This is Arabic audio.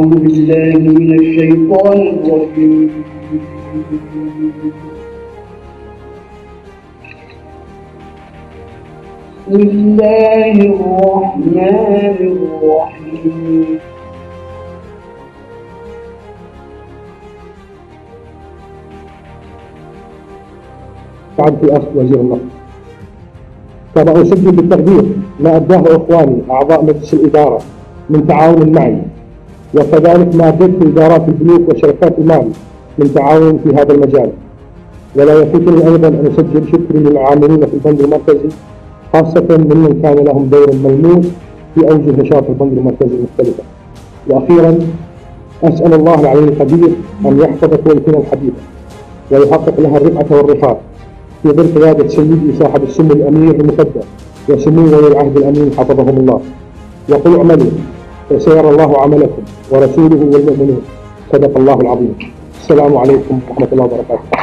بالله من الشيطان الرجيم. بسم الله الرحمن الرحيم. في أصل وزير النفط كما أسجل بالتقدير ما أداه إخواني أعضاء مجلس الإدارة من تعاون معي وكذلك ما أدت إدارات البنوك وشركات المال من تعاون في هذا المجال. ولا يفوتني أيضا أن أسجل شكري للعاملين في البنك المركزي خاصة ممن كان لهم دور ملموس في أوجه نشاط البنك المركزي المختلفة. وأخيرا أسأل الله العلي القدير أن يحفظ كويتنا الحبيبة ويحقق لها الرفعة والرفاه في ظل قيادة سيدي صاحب السمو الأمير المقدم وسمو ولي العهد الأمين حفظهم الله. يقول اعملوا فسيرى الله عملكم ورسوله والمؤمنون. صدق الله العظيم. السلام عليكم ورحمة الله وبركاته.